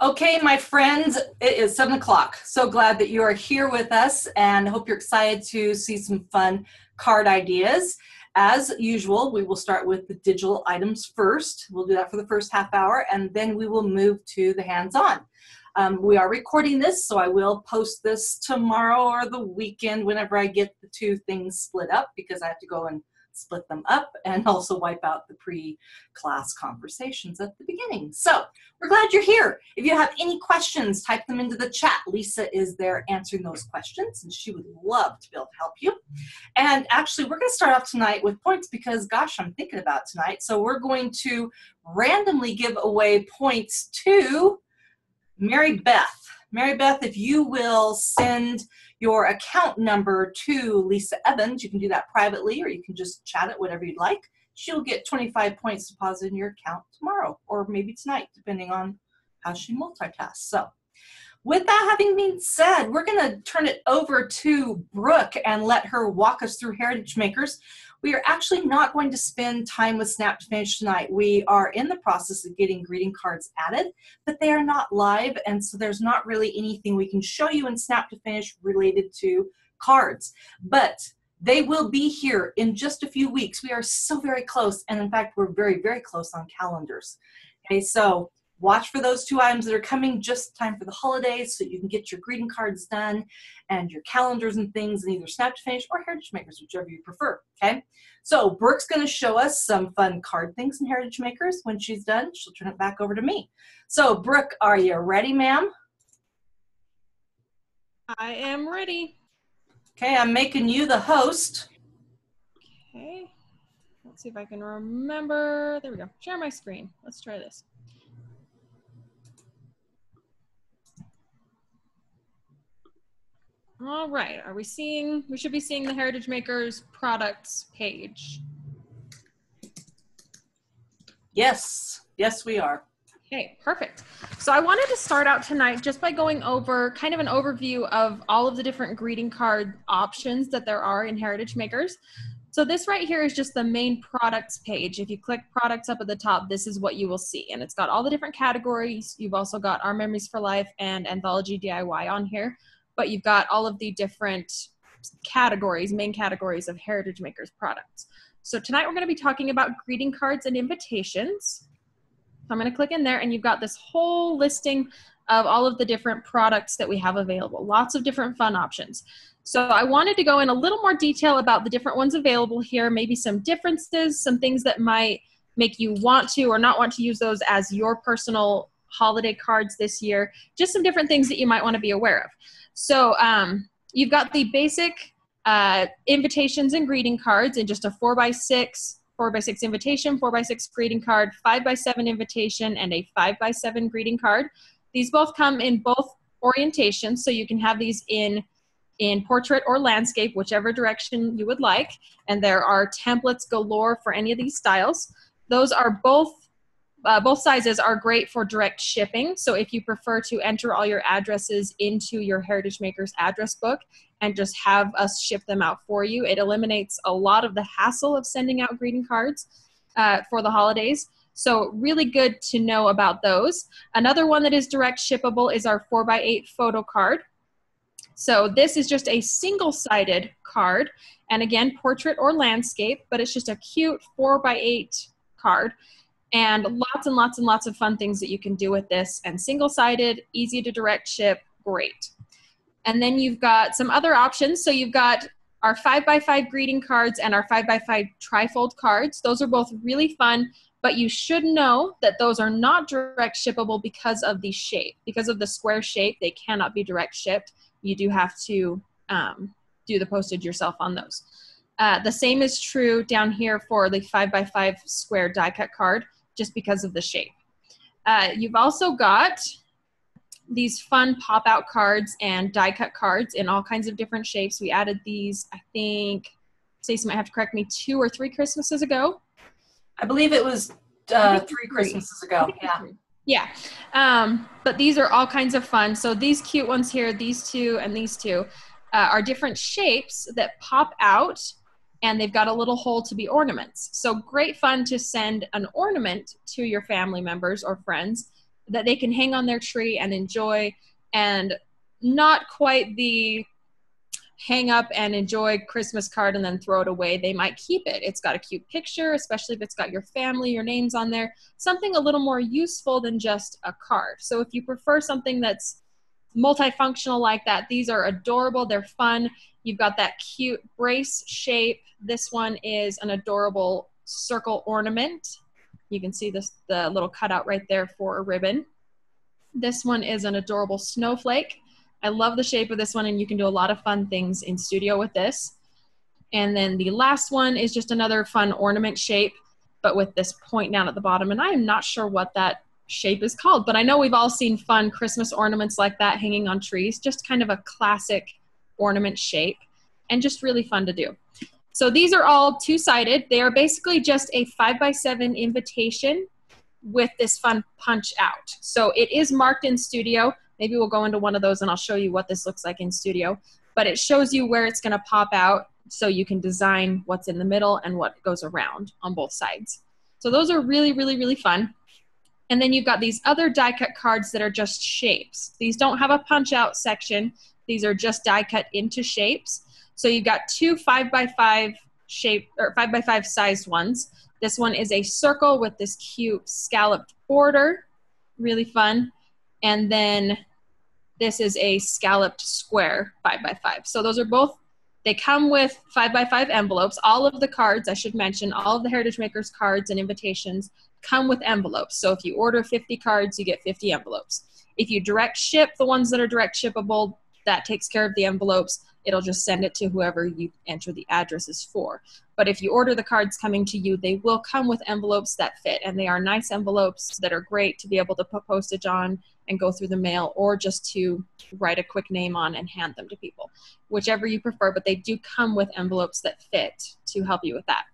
Okay, my friends, it is seven o'clock. So glad that you are here with us and hope you're excited to see some fun card ideas. As usual, we will start with the digital items first. We'll do that for the first half hour and then we will move to the hands on. Um, we are recording this, so I will post this tomorrow or the weekend whenever I get the two things split up because I have to go and split them up and also wipe out the pre-class conversations at the beginning. So we're glad you're here. If you have any questions, type them into the chat. Lisa is there answering those questions and she would love to be able to help you. And actually, we're going to start off tonight with points because, gosh, I'm thinking about tonight. So we're going to randomly give away points to Mary Beth. Mary Beth, if you will send your account number to Lisa Evans. You can do that privately or you can just chat it, whatever you'd like. She'll get 25 points deposited in your account tomorrow or maybe tonight, depending on how she multitasks. So, with that having been said, we're going to turn it over to Brooke and let her walk us through Heritage Makers. We are actually not going to spend time with Snap2Finish tonight. We are in the process of getting greeting cards added, but they are not live, and so there's not really anything we can show you in Snap2Finish related to cards. But they will be here in just a few weeks. We are so very close, and in fact, we're very, very close on calendars. Okay, so watch for those two items that are coming just time for the holidays so you can get your greeting cards done and your calendars and things in either Snap2Finish or Heritage Makers, whichever you prefer, okay? So Brooke's gonna show us some fun card things in Heritage Makers. When she's done, she'll turn it back over to me. So Brooke, are you ready, ma'am? I am ready. Okay, I'm making you the host. Okay, let's see if I can remember. There we go, share my screen. Let's try this. All right, are we seeing, we should be seeing the Heritage Makers products page. Yes, yes we are. Okay, perfect. So I wanted to start out tonight just by going over kind of an overview of all of the different greeting card options that there are in Heritage Makers. So this right here is just the main products page. If you click products up at the top, this is what you will see. And it's got all the different categories. You've also got Our Memories for Life and Anthology DIY on here but you've got all of the different categories, main categories of Heritage Makers products. So tonight we're going to be talking about greeting cards and invitations. I'm going to click in there and you've got this whole listing of all of the different products that we have available. Lots of different fun options. So I wanted to go in a little more detail about the different ones available here, maybe some differences, some things that might make you want to or not want to use those as your personal holiday cards this year, just some different things that you might want to be aware of. So um, you've got the basic uh, invitations and greeting cards in just a four by six, four by six invitation, four by six greeting card, five by seven invitation, and a five by seven greeting card. These both come in both orientations, so you can have these in in portrait or landscape, whichever direction you would like. And there are templates galore for any of these styles. Those are both uh, both sizes are great for direct shipping. So if you prefer to enter all your addresses into your Heritage Makers address book and just have us ship them out for you, it eliminates a lot of the hassle of sending out greeting cards uh, for the holidays. So really good to know about those. Another one that is direct shippable is our 4x8 photo card. So this is just a single-sided card, and again, portrait or landscape, but it's just a cute 4x8 card and lots and lots and lots of fun things that you can do with this. And single sided easy to direct ship great. And then you've got some other options. So you've got our 5x5 greeting cards and our 5x5 trifold cards. Those are both really fun but you should know that those are not direct shippable because of the shape. Because of the square shape they cannot be direct shipped. You do have to um, do the postage yourself on those. Uh, the same is true down here for the 5x5 square die cut card just because of the shape. Uh, you've also got these fun pop out cards and die cut cards in all kinds of different shapes. We added these, I think, Stacey might have to correct me, two or three Christmases ago. I believe it was uh, three Christmases ago. Yeah. Yeah. Um, but these are all kinds of fun. So these cute ones here, these two and these two, uh, are different shapes that pop out and they've got a little hole to be ornaments. So great fun to send an ornament to your family members or friends that they can hang on their tree and enjoy and not quite the hang up and enjoy Christmas card and then throw it away. They might keep it. It's got a cute picture, especially if it's got your family, your names on there. Something a little more useful than just a card. So if you prefer something that's multifunctional like that, these are adorable. They're fun. You've got that cute brace shape. This one is an adorable circle ornament. You can see this the little cutout right there for a ribbon. This one is an adorable snowflake. I love the shape of this one and you can do a lot of fun things in studio with this. And then the last one is just another fun ornament shape, but with this point down at the bottom. And I am not sure what that shape is called, but I know we've all seen fun Christmas ornaments like that hanging on trees, just kind of a classic ornament shape and just really fun to do. So these are all two-sided. They are basically just a five by seven invitation with this fun punch out. So it is marked in studio. Maybe we'll go into one of those and I'll show you what this looks like in studio. But it shows you where it's going to pop out so you can design what's in the middle and what goes around on both sides. So those are really, really, really fun. And then you've got these other die cut cards that are just shapes. These don't have a punch out section. These are just die cut into shapes. So you've got two five by five shape or five by five sized ones. This one is a circle with this cute scalloped border, really fun. And then this is a scalloped square five by five. So those are both, they come with five by five envelopes. All of the cards, I should mention, all of the Heritage Makers cards and invitations come with envelopes. So if you order 50 cards, you get 50 envelopes. If you direct ship the ones that are direct shippable, that takes care of the envelopes. It'll just send it to whoever you enter the addresses for. But if you order the cards coming to you, they will come with envelopes that fit, and they are nice envelopes that are great to be able to put postage on and go through the mail, or just to write a quick name on and hand them to people, whichever you prefer. But they do come with envelopes that fit to help you with that.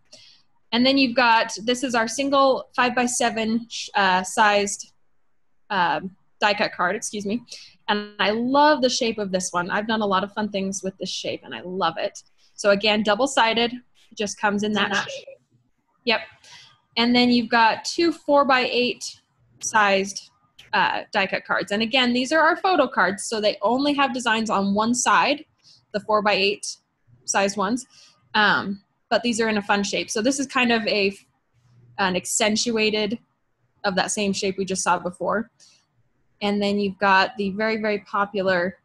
And then you've got this is our single five by seven uh, sized uh, die cut card, excuse me. And I love the shape of this one. I've done a lot of fun things with this shape and I love it. So again, double-sided, just comes in that shape. Yep. And then you've got two four by eight sized uh, die cut cards. And again, these are our photo cards, so they only have designs on one side, the four by eight size ones. Um, but these are in a fun shape. So this is kind of a an accentuated of that same shape we just saw before. And then you've got the very, very popular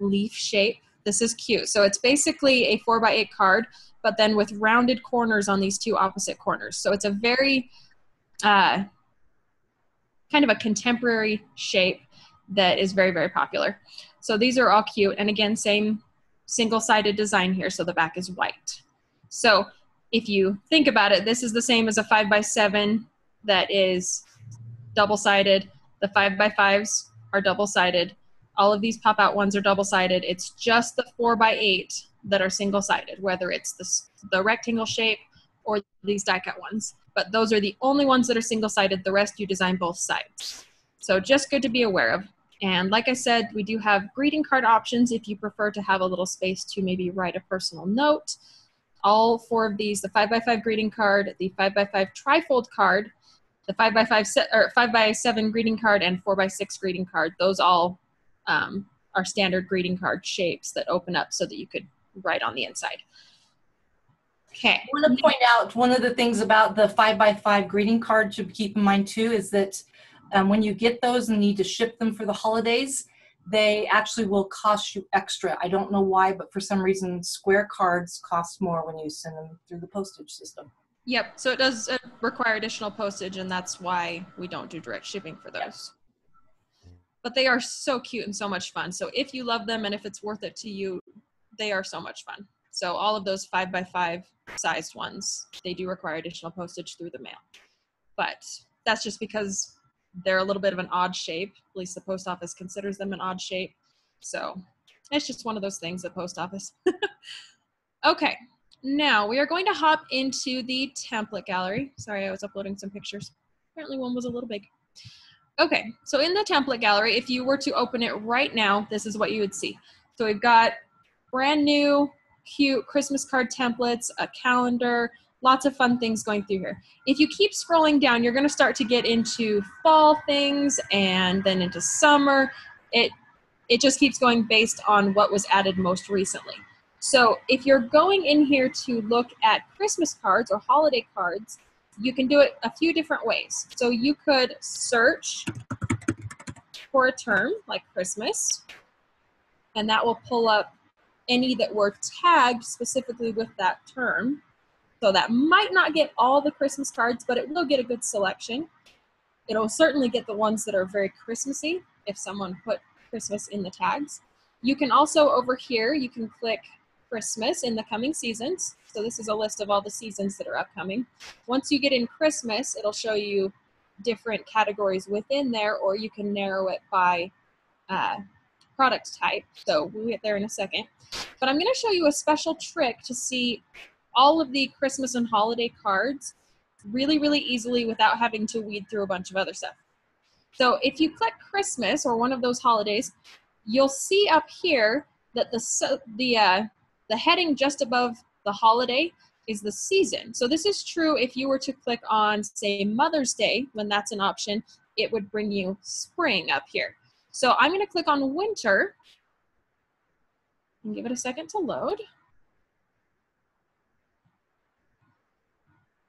leaf shape. This is cute. So it's basically a four by eight card, but then with rounded corners on these two opposite corners. So it's a very uh, kind of a contemporary shape that is very, very popular. So these are all cute. And again, same single-sided design here. So the back is white. So if you think about it, this is the same as a five by seven that is double-sided the five by fives are double sided. All of these pop out ones are double sided. It's just the four by eight that are single sided, whether it's the, the rectangle shape or these die cut ones. But those are the only ones that are single sided. The rest you design both sides. So just good to be aware of. And like I said, we do have greeting card options if you prefer to have a little space to maybe write a personal note. All four of these, the 5x5 greeting card, the 5x5 trifold card, the five by five set or five by seven greeting card and four by six greeting card. Those all um, are standard greeting card shapes that open up so that you could write on the inside. Okay. I want to point out one of the things about the five by five greeting card to keep in mind too is that um, when you get those and need to ship them for the holidays, they actually will cost you extra. I don't know why, but for some reason, square cards cost more when you send them through the postage system. Yep. So it does uh, require additional postage, and that's why we don't do direct shipping for those. But they are so cute and so much fun. So if you love them and if it's worth it to you, they are so much fun. So all of those five by five sized ones, they do require additional postage through the mail. But that's just because they're a little bit of an odd shape. At least the post office considers them an odd shape. So it's just one of those things, the post office. okay, now we are going to hop into the template gallery. Sorry, I was uploading some pictures. Apparently one was a little big. Okay, so in the template gallery, if you were to open it right now, this is what you would see. So we've got brand new, cute Christmas card templates, a calendar, lots of fun things going through here. If you keep scrolling down, you're going to start to get into fall things and then into summer. It it just keeps going based on what was added most recently. So if you're going in here to look at Christmas cards or holiday cards, you can do it a few different ways. So you could search for a term like Christmas, and that will pull up any that were tagged specifically with that term. So that might not get all the Christmas cards, but it will get a good selection. It'll certainly get the ones that are very Christmassy if someone put Christmas in the tags. You can also over here, you can click Christmas in the coming seasons. So this is a list of all the seasons that are upcoming. Once you get in Christmas, it'll show you different categories within there, or you can narrow it by uh, product type. So we'll get there in a second. But I'm going to show you a special trick to see all of the Christmas and holiday cards really, really easily without having to weed through a bunch of other stuff. So if you click Christmas or one of those holidays, you'll see up here that the, the, uh, the heading just above the holiday is the season. So this is true if you were to click on, say, Mother's Day, when that's an option, it would bring you spring up here. So I'm going to click on winter and give it a second to load.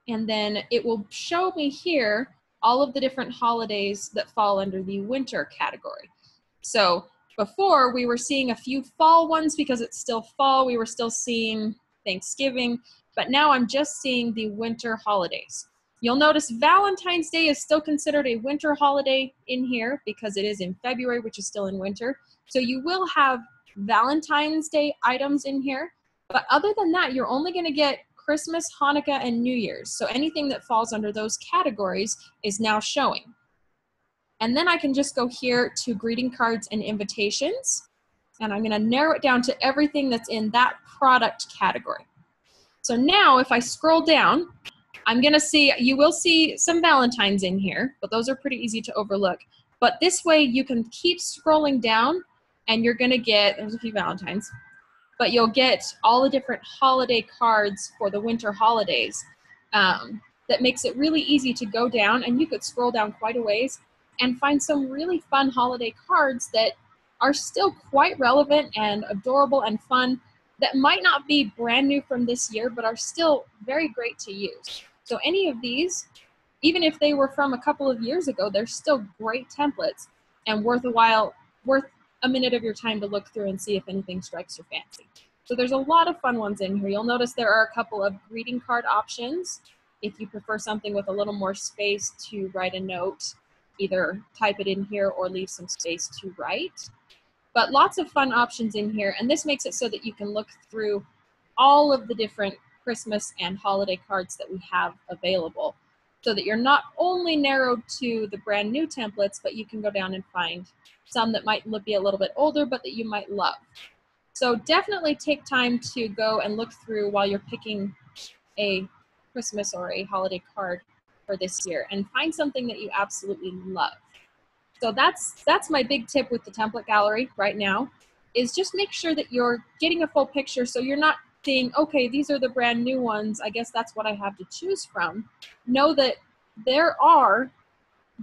And then it will show me here all of the different holidays that fall under the winter category. So before we were seeing a few fall ones because it's still fall. We were still seeing Thanksgiving, but now I'm just seeing the winter holidays. You'll notice Valentine's Day is still considered a winter holiday in here because it is in February, which is still in winter. So you will have Valentine's Day items in here. But other than that, you're only going to get Christmas, Hanukkah, and New Year's. So anything that falls under those categories is now showing. And then I can just go here to greeting cards and invitations. And I'm going to narrow it down to everything that's in that product category. So now if I scroll down, I'm going to see, you will see some Valentines in here, but those are pretty easy to overlook. But this way you can keep scrolling down and you're going to get, there's a few Valentines, but you'll get all the different holiday cards for the winter holidays. Um, that makes it really easy to go down and you could scroll down quite a ways and find some really fun holiday cards that are still quite relevant and adorable and fun that might not be brand new from this year but are still very great to use. So any of these, even if they were from a couple of years ago, they're still great templates and worth a while, worth a minute of your time to look through and see if anything strikes your fancy. So there's a lot of fun ones in here. You'll notice there are a couple of greeting card options. If you prefer something with a little more space to write a note, either type it in here or leave some space to write. But lots of fun options in here, and this makes it so that you can look through all of the different Christmas and holiday cards that we have available so that you're not only narrowed to the brand new templates, but you can go down and find some that might be a little bit older, but that you might love. So definitely take time to go and look through while you're picking a Christmas or a holiday card for this year and find something that you absolutely love. So that's that's my big tip with the template gallery right now is just make sure that you're getting a full picture so you're not seeing, okay, these are the brand new ones. I guess that's what I have to choose from. Know that there are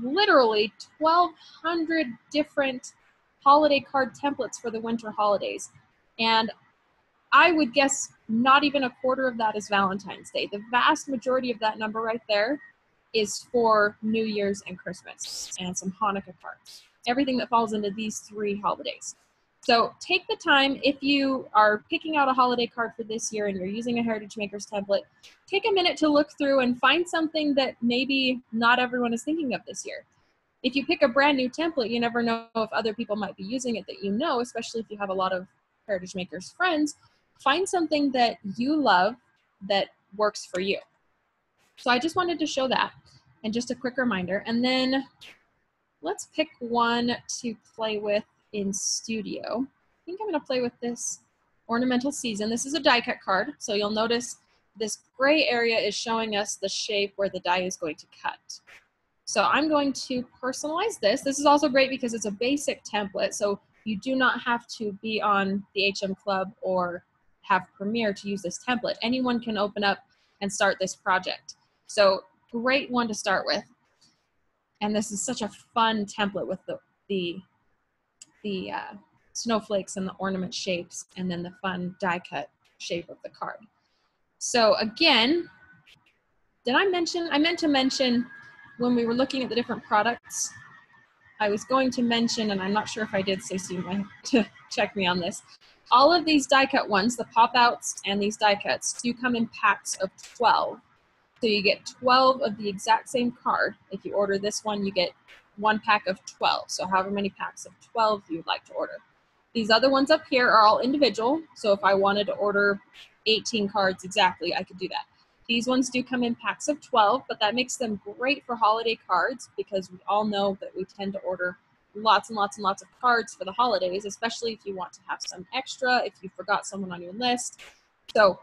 literally 1,200 different holiday card templates for the winter holidays. And I would guess not even a quarter of that is Valentine's Day. The vast majority of that number right there is for New Year's and Christmas and some Hanukkah cards. Everything that falls into these three holidays. So take the time if you are picking out a holiday card for this year and you're using a Heritage Makers template, take a minute to look through and find something that maybe not everyone is thinking of this year. If you pick a brand new template, you never know if other people might be using it that you know, especially if you have a lot of Heritage Makers friends. Find something that you love that works for you. So I just wanted to show that and just a quick reminder. And then let's pick one to play with in studio. I think I'm gonna play with this ornamental season. This is a die cut card, so you'll notice this gray area is showing us the shape where the die is going to cut. So I'm going to personalize this. This is also great because it's a basic template, so you do not have to be on the HM Club or have Premiere to use this template. Anyone can open up and start this project. So great one to start with. And this is such a fun template with the, the, the uh, snowflakes and the ornament shapes and then the fun die cut shape of the card. So again, did I mention, I meant to mention when we were looking at the different products, I was going to mention, and I'm not sure if I did, so you might to check me on this. All of these die cut ones, the pop outs and these die cuts, do come in packs of 12. So you get 12 of the exact same card. If you order this one, you get one pack of 12. So however many packs of 12 you would like to order. These other ones up here are all individual. So if I wanted to order 18 cards exactly, I could do that. These ones do come in packs of 12, but that makes them great for holiday cards because we all know that we tend to order lots and lots and lots of cards for the holidays, especially if you want to have some extra, if you forgot someone on your list. So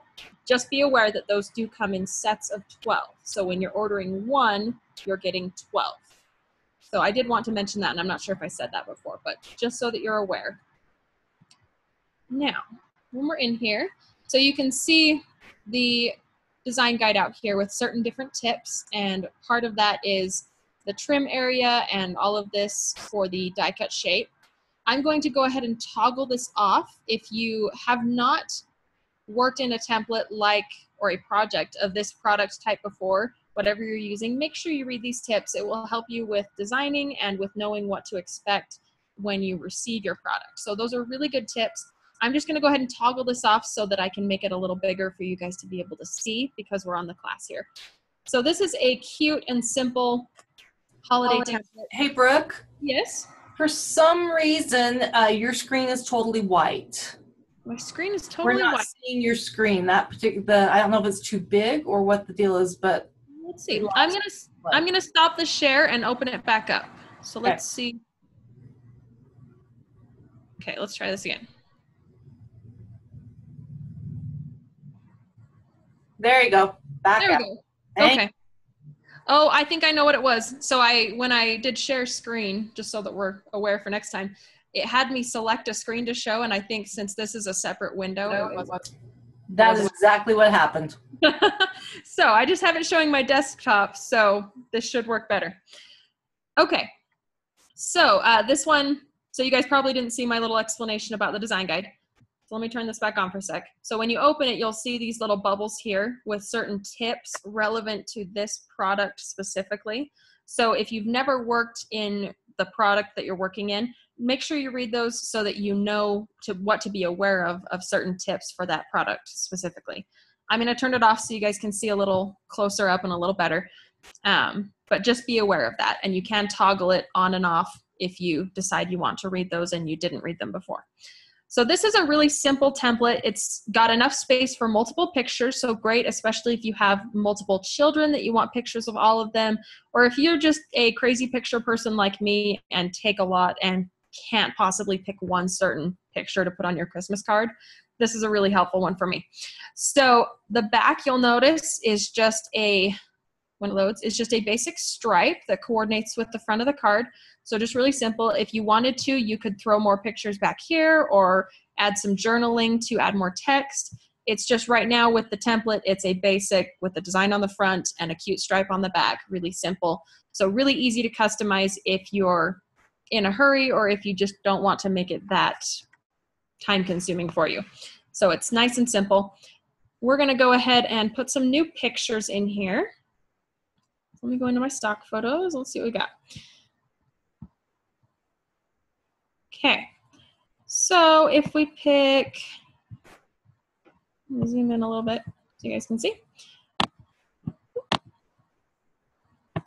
just be aware that those do come in sets of 12. So when you're ordering one, you're getting 12. So I did want to mention that, and I'm not sure if I said that before, but just so that you're aware. Now, when we're in here, so you can see the design guide out here with certain different tips and part of that is the trim area and all of this for the die cut shape. I'm going to go ahead and toggle this off. If you have not worked in a template like or a project of this product type before, whatever you're using, make sure you read these tips. It will help you with designing and with knowing what to expect when you receive your product. So those are really good tips. I'm just gonna go ahead and toggle this off so that I can make it a little bigger for you guys to be able to see because we're on the class here. So this is a cute and simple holiday template. Hey, Brooke. Yes? For some reason, uh, your screen is totally white. My screen is totally We're not white. seeing your screen. That particular, the I don't know if it's too big or what the deal is, but Let's see. I'm gonna I'm gonna stop the share and open it back up. So let's see. Okay, let's try this again. there you go. Back There we up. go. Thank- Okay. Oh, I think I know what it was. So I when I did share screen, just so that we're aware for next time, it had me select a screen to show, and I think since this is a separate window, it wasn't. That is exactly what happened. so I just have it showing my desktop, so this should work better. Okay, so uh, this one, so you guys probably didn't see my little explanation about the design guide. So let me turn this back on for a sec. So when you open it, you'll see these little bubbles here with certain tips relevant to this product specifically. So if you've never worked in the product that you're working in, make sure you read those so that you know to what to be aware of of certain tips for that product specifically. I'm going to turn it off so you guys can see a little closer up and a little better. Um, but just be aware of that, and you can toggle it on and off if you decide you want to read those and you didn't read them before. So this is a really simple template. It's got enough space for multiple pictures, so great, especially if you have multiple children that you want pictures of all of them, or if you're just a crazy picture person like me and take a lot and can't possibly pick one certain picture to put on your Christmas card. This is a really helpful one for me. So the back you'll notice is just a when it loads is just a basic stripe that coordinates with the front of the card. So just really simple. If you wanted to, you could throw more pictures back here or add some journaling to add more text. It's just right now with the template, it's a basic with the design on the front and a cute stripe on the back, really simple. So really easy to customize if you're in a hurry or if you just don't want to make it that time consuming for you. So it's nice and simple. We're gonna go ahead and put some new pictures in here. Let me go into my stock photos. Let's see what we got. Okay, so if we pick, zoom in a little bit so you guys can see.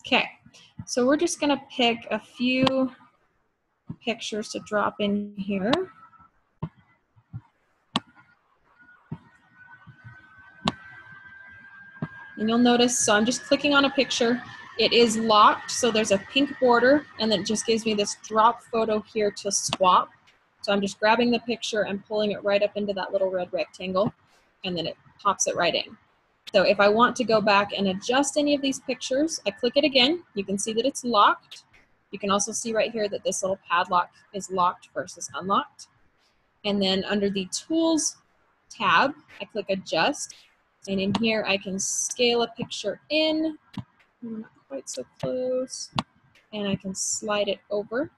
Okay, so we're just gonna pick a few pictures to drop in here. And you'll notice, so I'm just clicking on a picture. It is locked, so there's a pink border, and then it just gives me this drop photo here to swap. So I'm just grabbing the picture and pulling it right up into that little red rectangle, and then it pops it right in. So if I want to go back and adjust any of these pictures, I click it again. You can see that it's locked. You can also see right here that this little padlock is locked versus unlocked. And then under the Tools tab, I click Adjust, And in here, I can scale a picture in, not quite so close, and I can slide it over.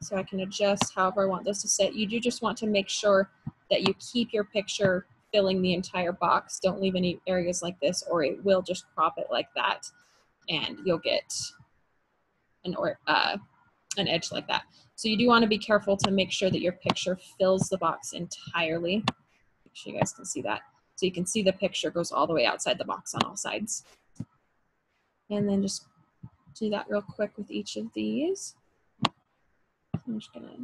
So I can adjust however I want this to sit. You do just want to make sure that you keep your picture filling the entire box. Don't leave any areas like this or it will just crop it like that and you'll get an, or, uh, an edge like that. So you do want to be careful to make sure that your picture fills the box entirely. Make sure you guys can see that. So you can see the picture goes all the way outside the box on all sides. And then just do that real quick with each of these. I'm just gonna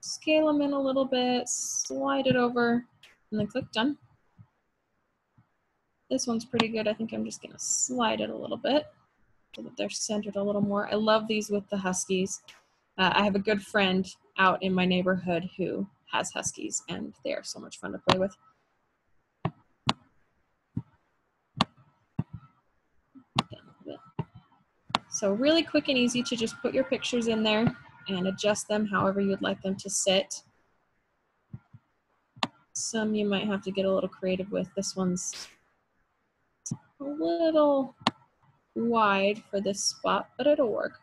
scale them in a little bit, slide it over, and then click done. This one's pretty good. I think I'm just gonna slide it a little bit so that they're centered a little more. I love these with the Huskies. Uh, I have a good friend out in my neighborhood who has Huskies and they are so much fun to play with. So really quick and easy to just put your pictures in there and adjust them however you'd like them to sit. Some you might have to get a little creative with. This one's a little wide for this spot, but it'll work.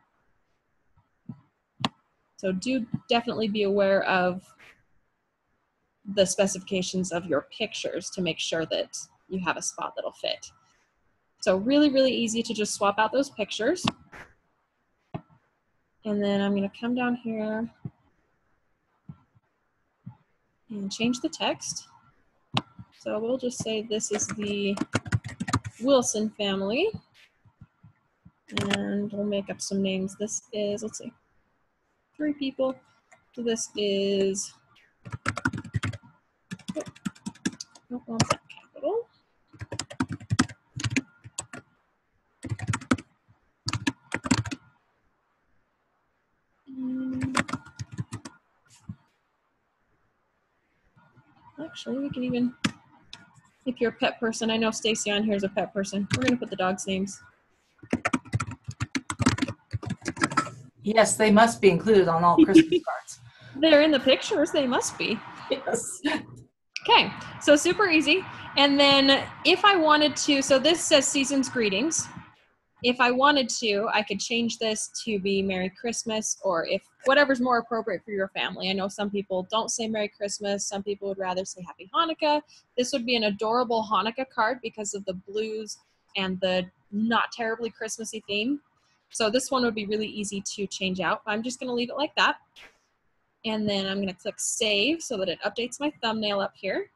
So do definitely be aware of the specifications of your pictures to make sure that you have a spot that'll fit. So really, really easy to just swap out those pictures. And then I'm gonna come down here and change the text. So we'll just say this is the Wilson family. And we'll make up some names. This is, let's see, three people. So this is, oh, that capital. Um, actually, we can even, if you're a pet person, I know Stacy on here is a pet person. We're gonna put the dog's names. Yes, they must be included on all Christmas cards. They're in the pictures, they must be. Yes. Okay, so super easy. And then if I wanted to, so this says season's greetings. If I wanted to, I could change this to be Merry Christmas or if whatever's more appropriate for your family. I know some people don't say Merry Christmas, some people would rather say Happy Hanukkah. This would be an adorable Hanukkah card because of the blues and the not terribly Christmassy theme. So this one would be really easy to change out. I'm just gonna leave it like that. And then I'm gonna click save so that it updates my thumbnail up here.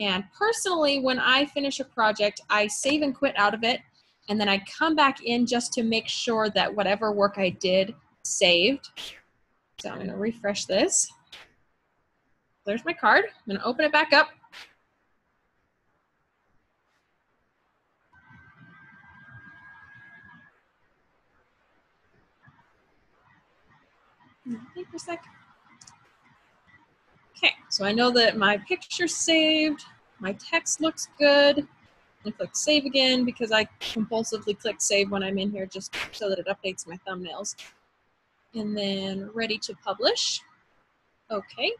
And personally, when I finish a project, I save and quit out of it. And then I come back in just to make sure that whatever work I did saved. So I'm gonna refresh this. There's my card. I'm gonna open it back up. Think for a sec. Okay, so I know that my picture's saved, my text looks good. I click save again because I compulsively click save when I'm in here just so that it updates my thumbnails. And then ready to publish. Okay.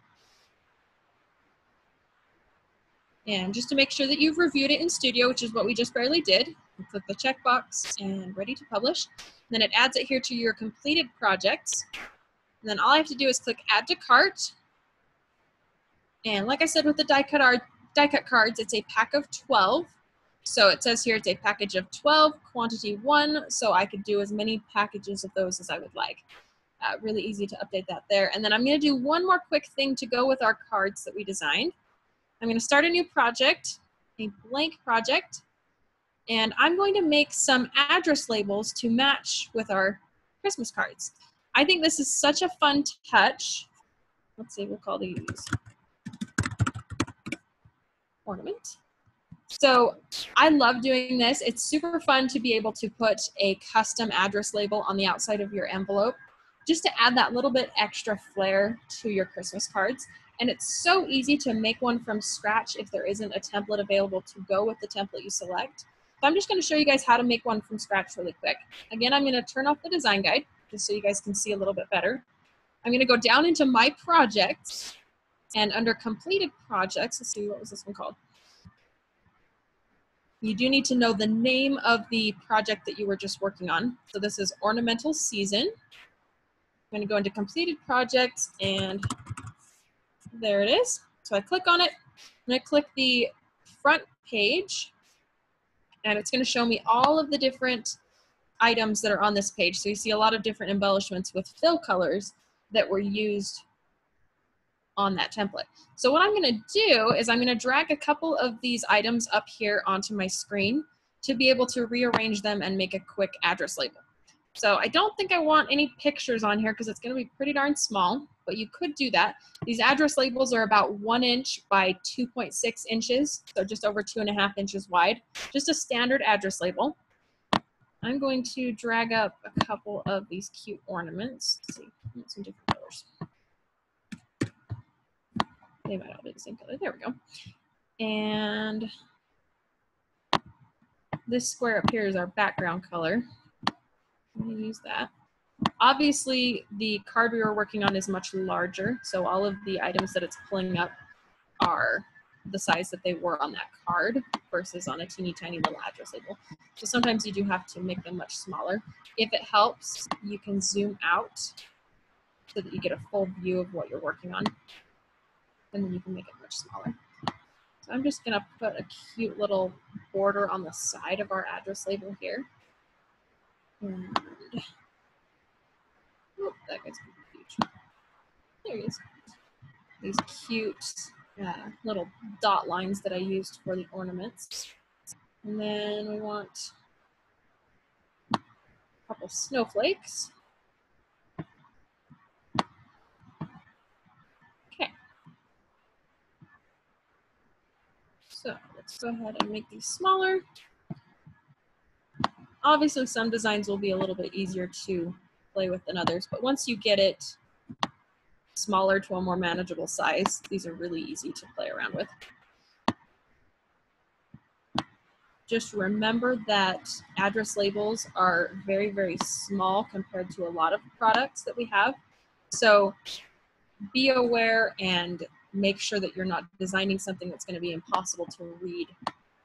And just to make sure that you've reviewed it in Studio, which is what we just barely did, click the checkbox and ready to publish. And then it adds it here to your completed projects. And then all I have to do is click add to cart. And like I said with the die cut, art, die cut cards, it's a pack of 12. So it says here it's a package of 12, quantity one, so I could do as many packages of those as I would like. Uh, really easy to update that there. And then I'm gonna do one more quick thing to go with our cards that we designed. I'm gonna start a new project, a blank project, and I'm going to make some address labels to match with our Christmas cards. I think this is such a fun touch. Let's see, we'll call these ornament. So I love doing this. It's super fun to be able to put a custom address label on the outside of your envelope just to add that little bit extra flair to your Christmas cards. And it's so easy to make one from scratch if there isn't a template available to go with the template you select. So I'm just gonna show you guys how to make one from scratch really quick. Again, I'm gonna turn off the design guide just so you guys can see a little bit better. I'm gonna go down into my projects and under completed projects, let's see, what was this one called? you do need to know the name of the project that you were just working on. So this is ornamental season. I'm going to go into completed projects and there it is. So I click on it. I'm going to click the front page and it's going to show me all of the different items that are on this page. So you see a lot of different embellishments with fill colors that were used on that template. So what I'm gonna do is I'm gonna drag a couple of these items up here onto my screen to be able to rearrange them and make a quick address label. So I don't think I want any pictures on here because it's gonna be pretty darn small, but you could do that. These address labels are about one inch by 2.6 inches, so just over two and a half inches wide. Just a standard address label. I'm going to drag up a couple of these cute ornaments. Let's see, some different colors. They might all be the same color. There we go. And this square up here is our background color. I'm going to use that. Obviously, the card we were working on is much larger, so all of the items that it's pulling up are the size that they were on that card versus on a teeny tiny little address label. So sometimes you do have to make them much smaller. If it helps, you can zoom out so that you get a full view of what you're working on and then you can make it much smaller. So I'm just gonna put a cute little border on the side of our address label here. And, oh, that guy's huge. There he is. These cute little dot lines that I used for the ornaments. And then we want a couple snowflakes. Okay. So let's go ahead and make these smaller. Obviously some designs will be a little bit easier to play with than others, but once you get it smaller to a more manageable size, these are really easy to play around with. Just remember that address labels are very, very small compared to a lot of products that we have. So be aware and make sure that you're not designing something that's going to be impossible to read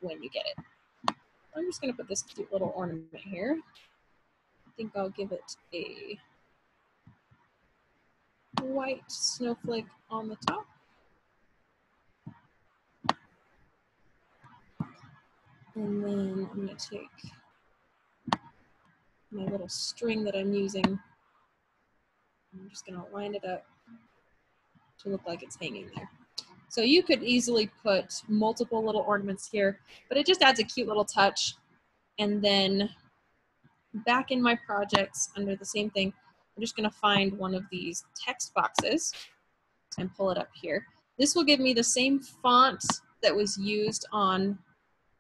when you get it. I'm just going to put this cute little ornament here. I think I'll give it a white snowflake on the top. And then I'm going to take my little string that I'm using. I'm just going to line it up to look like it's hanging there. So you could easily put multiple little ornaments here, but it just adds a cute little touch. And then back in my projects under the same thing, I'm just gonna find one of these text boxes and pull it up here. This will give me the same font that was used on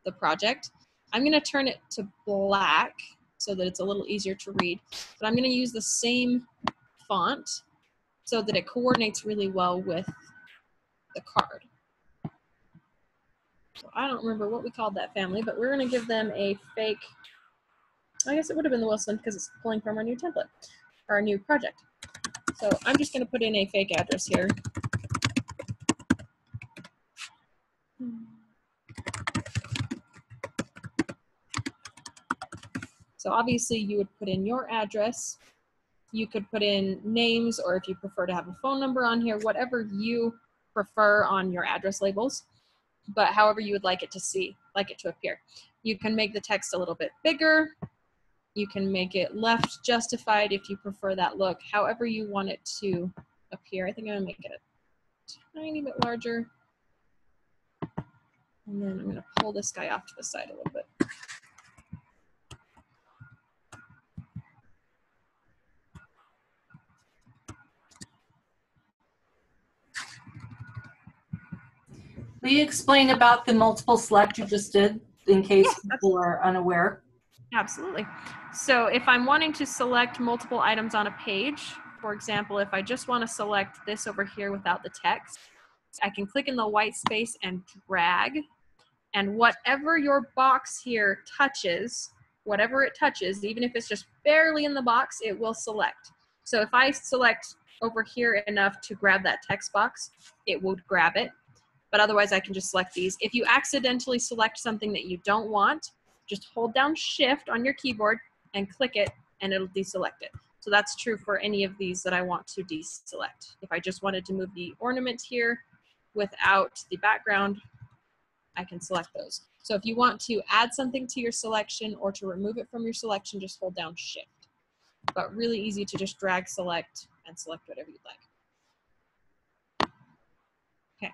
the project. I'm gonna turn it to black so that it's a little easier to read, but I'm gonna use the same font so that it coordinates really well with the card. So I don't remember what we called that family, but we're gonna give them a fake, I guess it would have been the Wilson because it's pulling from our new template, our new project. So I'm just gonna put in a fake address here. So obviously you would put in your address you could put in names or if you prefer to have a phone number on here, whatever you prefer on your address labels, but however you would like it to see, like it to appear. You can make the text a little bit bigger. You can make it left justified if you prefer that look, however you want it to appear. I think I'm gonna make it a tiny bit larger. And then I'm gonna pull this guy off to the side a little bit. Will you explain about the multiple select you just did in case yeah, people are unaware? Absolutely. So if I'm wanting to select multiple items on a page, for example, if I just want to select this over here without the text, I can click in the white space and drag. And whatever your box here touches, whatever it touches, even if it's just barely in the box, it will select. So if I select over here enough to grab that text box, it will grab it. but otherwise I can just select these. If you accidentally select something that you don't want, just hold down shift on your keyboard and click it and it'll deselect it. So that's true for any of these that I want to deselect. If I just wanted to move the ornament here without the background, I can select those. So if you want to add something to your selection or to remove it from your selection, just hold down shift. But really easy to just drag select and select whatever you'd like. Okay,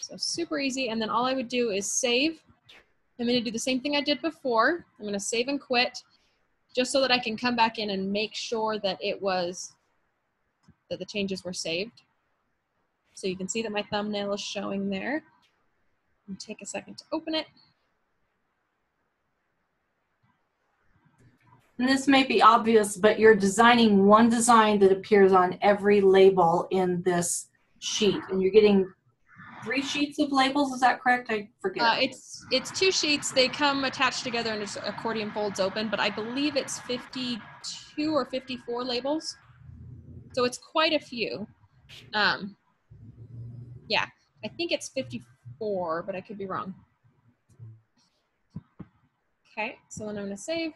so super easy. And then all I would do is save. I'm gonna do the same thing I did before. I'm gonna save and quit just so that I can come back in and make sure that it was, that the changes were saved. So you can see that my thumbnail is showing there. Take a second to open it. And this may be obvious, but you're designing one design that appears on every label in this sheet. And you're getting three sheets of labels, is that correct? I forget. Uh, it's it's two sheets. They come attached together and it's accordion folds open, but I believe it's 52 or 54 labels. So it's quite a few. Um, yeah, I think it's 54, but I could be wrong. Okay, so then I'm gonna save,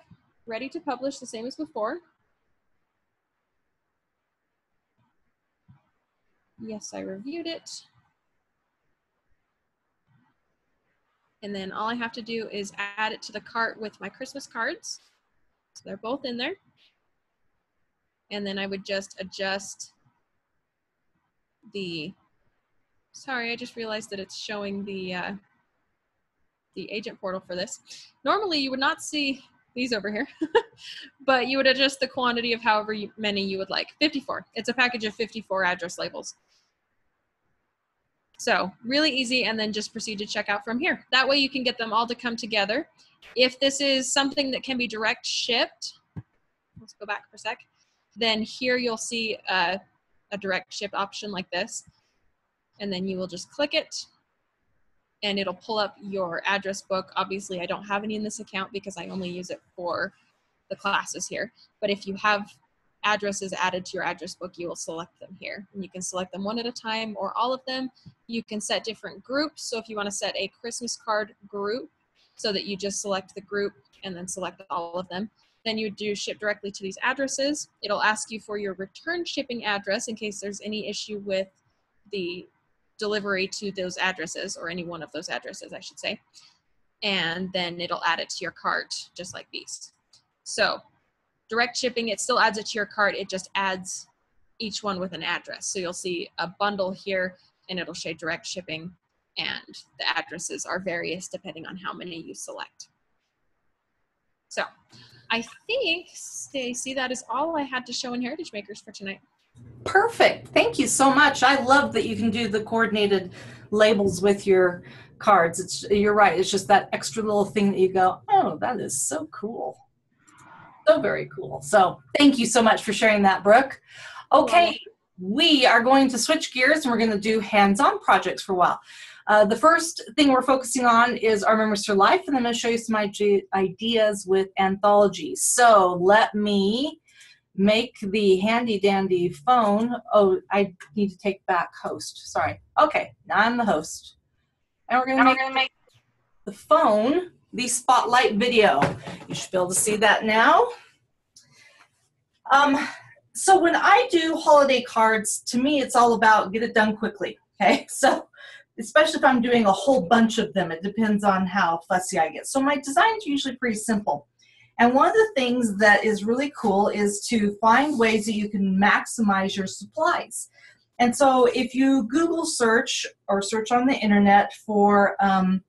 ready to publish, the same as before. Yes, I reviewed it. And then all I have to do is add it to the cart with my Christmas cards. So they're both in there. And then I would just adjust the, sorry, I just realized that it's showing the, uh, the agent portal for this. Normally you would not see these over here, but you would adjust the quantity of however you, many you would like. 54, it's a package of 54 address labels. So really easy and then just proceed to check out from here. That way you can get them all to come together. If this is something that can be direct shipped, let's go back for a sec, then here you'll see a, a direct ship option like this. And then you will just click it and it'll pull up your address book. Obviously I don't have any in this account because I only use it for the classes here. But if you have addresses added to your address book, you will select them here. And you can select them one at a time or all of them. You can set different groups. So if you want to set a Christmas card group so that you just select the group and then select all of them, then you do ship directly to these addresses. It'll ask you for your return shipping address in case there's any issue with the delivery to those addresses or any one of those addresses, I should say. And then it'll add it to your cart just like these. So direct shipping, it still adds it to your cart. It just adds each one with an address. So you'll see a bundle here and it'll show direct shipping and the addresses are various depending on how many you select. So I think, Stacy, that is all I had to show in Heritage Makers for tonight. Perfect. Thank you so much. I love that you can do the coordinated labels with your cards. It's you're right. It's just that extra little thing that you go, "Oh, that is so cool." So very cool. So thank you so much for sharing that, Brooke. Okay, we are going to switch gears and we're going to do hands-on projects for a while. Uh, the first thing we're focusing on is our Memories for Life, and I'm going to show you some ideas with anthologies. So let me make the handy dandy phone. Oh, I need to take back host. Sorry. Okay, now I'm the host. And we're going to make the phone the spotlight video. You should be able to see that now. Um, so when I do holiday cards, to me it's all about get it done quickly, okay? So especially if I'm doing a whole bunch of them, it depends on how fussy I get. So my designs usually pretty simple. And one of the things that is really cool is to find ways that you can maximize your supplies. And so if you Google search or search on the internet for um,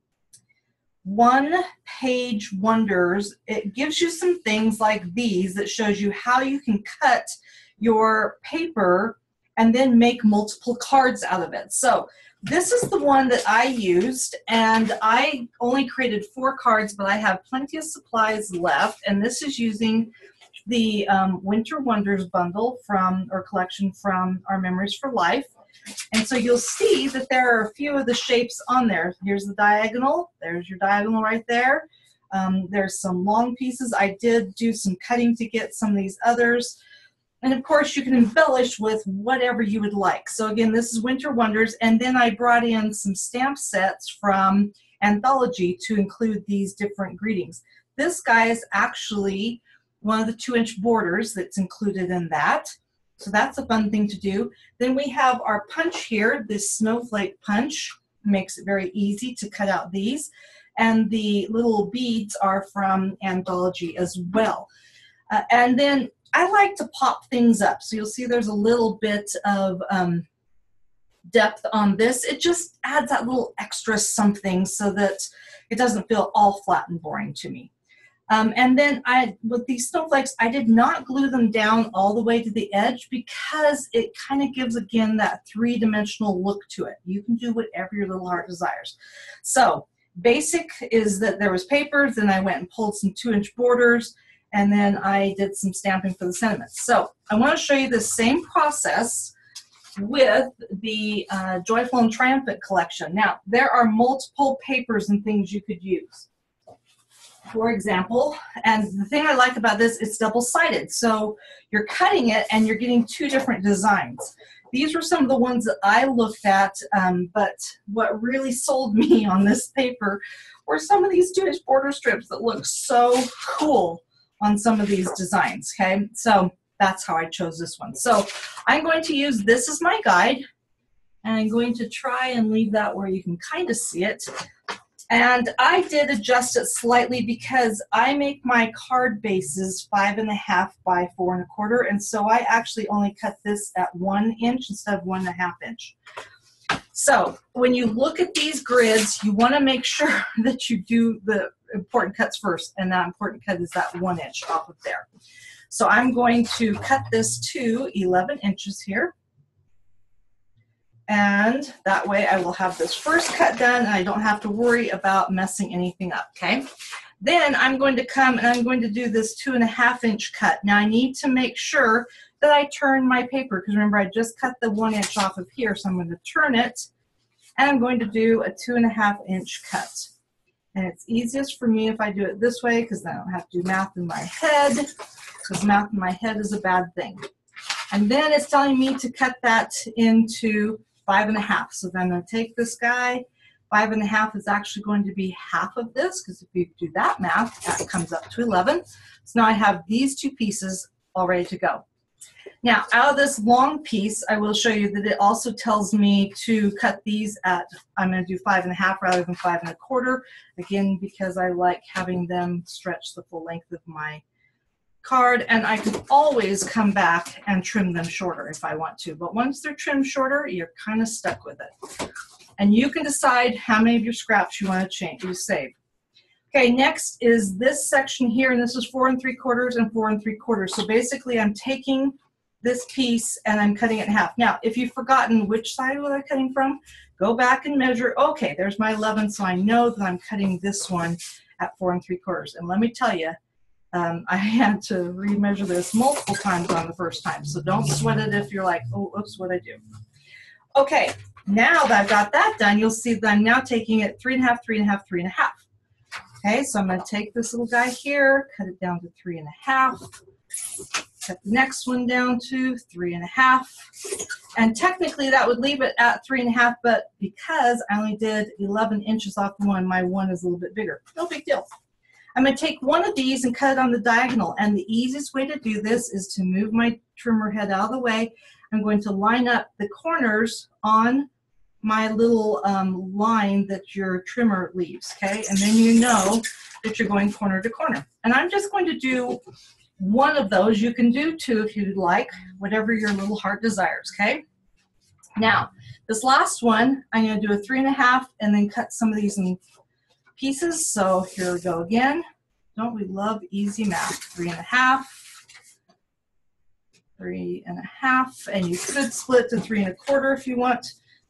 one page wonders. It gives you some things like these that shows you how you can cut your paper and then make multiple cards out of it. So this is the one that I used and I only created four cards but I have plenty of supplies left. And this is using the um, Winter Wonders bundle from or collection from our Memories for Life and so you'll see that there are a few of the shapes on there. Here's the diagonal. There's your diagonal right there. Um, there's some long pieces. I did do some cutting to get some of these others. and of course, you can embellish with whatever you would like. So again, this is Winter Wonders. And then I brought in some stamp sets from Anthology to include these different greetings. This guy is actually one of the two inch borders that's included in that. So that's a fun thing to do. Then we have our punch here, this snowflake punch. Makes it very easy to cut out these. And the little beads are from Anthology as well. Uh, and then I like to pop things up. So you'll see there's a little bit of um, depth on this. It just adds that little extra something so that it doesn't feel all flat and boring to me. Um, and then I, with these snowflakes, I did not glue them down all the way to the edge because it kind of gives, again, that three-dimensional look to it. You can do whatever your little heart desires. So basic is that there was paper, then I went and pulled some two-inch borders, and then I did some stamping for the sentiments. So I want to show you the same process with the uh, Joyful and Triumphant collection. Now, there are multiple papers and things you could use. For example, and the thing I like about this, it's double-sided. So you're cutting it and you're getting two different designs. These were some of the ones that I looked at, um, but what really sold me on this paper were some of these two-inch border strips that look so cool on some of these designs, okay? So that's how I chose this one. So I'm going to use this as my guide, and I'm going to try and leave that where you can kind of see it. And I did adjust it slightly because I make my card bases five and a half by four and a quarter, and so I actually only cut this at one inch instead of one and a half inch. So when you look at these grids, you want to make sure that you do the important cuts first, and that important cut is that one inch off of there. So I'm going to cut this to 11 inches here. And that way I will have this first cut done and I don't have to worry about messing anything up, okay? Then I'm going to come and I'm going to do this two and a half inch cut. Now I need to make sure that I turn my paper because remember I just cut the one inch off of here so I'm going to turn it and I'm going to do a two and a half inch cut. And it's easiest for me if I do it this way because then I don't have to do math in my head because math in my head is a bad thing. And then it's telling me to cut that into five and a half. So then to take this guy. Five and a half is actually going to be half of this because if you do that math, that comes up to 11. So now I have these two pieces all ready to go. Now, out of this long piece, I will show you that it also tells me to cut these at, I'm going to do five and a half rather than five and a quarter. Again, because I like having them stretch the full length of my card and I can always come back and trim them shorter if I want to. But once they're trimmed shorter, you're kind of stuck with it. And you can decide how many of your scraps you want to change, you save. Okay, next is this section here, and this is four and three quarters and four and three quarters. So basically I'm taking this piece and I'm cutting it in half. Now, if you've forgotten which side was I cutting from, go back and measure. Okay, there's my 11, so I know that I'm cutting this one at four and three quarters. And let me tell you, um, I had to remeasure this multiple times on the first time. So don't sweat it if you're like, oh, oops, what I do. Okay, now that I've got that done, you'll see that I'm now taking it three and a half, three and a half, three and a half. Okay, so I'm going to take this little guy here, cut it down to three and a half, cut the next one down to three and a half. And technically that would leave it at three and a half, but because I only did 11 inches off one, my one is a little bit bigger. No big deal. I'm going to take one of these and cut it on the diagonal. And the easiest way to do this is to move my trimmer head out of the way. I'm going to line up the corners on my little um, line that your trimmer leaves, okay? And then you know that you're going corner to corner. And I'm just going to do one of those. You can do two if you'd like, whatever your little heart desires, okay? Now, this last one, I'm gonna do a three and a half and then cut some of these in pieces. So here we go again. Don't we love easy math? Three and a half, three and a half, and you could split to three and a quarter if you want,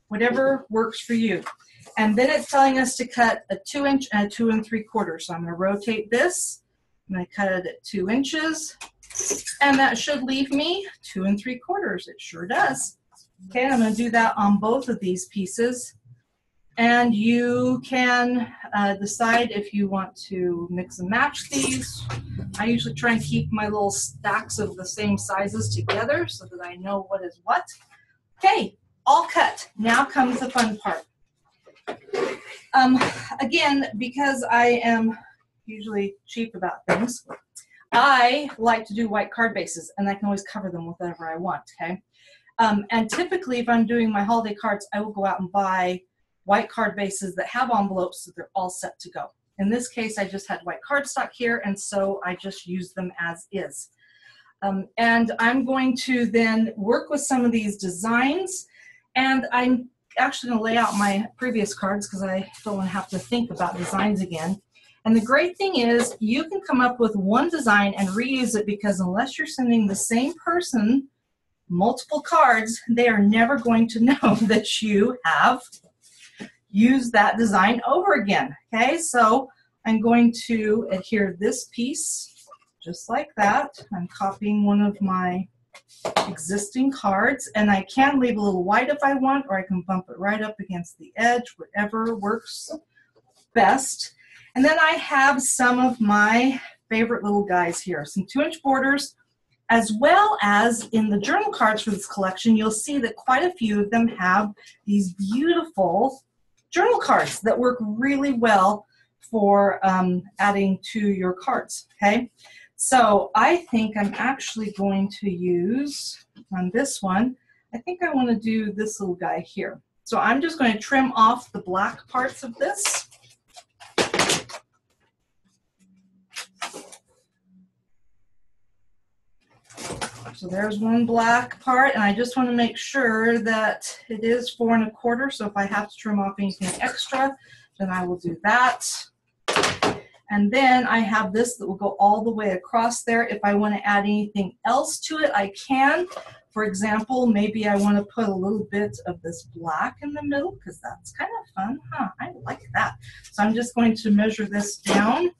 whatever works for you. And then it's telling us to cut a two inch and a two and three quarters. So I'm gonna rotate this. And I'm gonna cut it at two inches, and that should leave me two and three quarters. It sure does. Okay, I'm gonna do that on both of these pieces. And you can uh, decide if you want to mix and match these. I usually try and keep my little stacks of the same sizes together so that I know what is what. Okay, all cut. Now comes the fun part. Um, again, because I am usually cheap about things, I like to do white card bases and I can always cover them with whatever I want, okay? Um, and typically, if I'm doing my holiday cards, I will go out and buy white card bases that have envelopes so they're all set to go. In this case, I just had white cardstock here, and so I just used them as is. Um, and I'm going to then work with some of these designs, and I'm actually going to lay out my previous cards because I don't want to have to think about designs again. And the great thing is you can come up with one design and reuse it because unless you're sending the same person multiple cards, they are never going to know that you have used that design over again. Okay, so I'm going to adhere this piece just like that. I'm copying one of my existing cards and I can leave a little white if I want or I can bump it right up against the edge, whatever works best. And then I have some of my favorite little guys here, some two inch borders, as well as in the journal cards for this collection, you'll see that quite a few of them have these beautiful journal cards that work really well for um, adding to your cards, okay? So I think I'm actually going to use on this one, I think I want to do this little guy here. So I'm just going to trim off the black parts of this. So there's one black part, and I just want to make sure that it is four and a quarter. So if I have to trim off anything extra, then I will do that. And then I have this that will go all the way across there. If I want to add anything else to it, I can. For example, maybe I want to put a little bit of this black in the middle because that's kind of fun, huh? I like that. So I'm just going to measure this down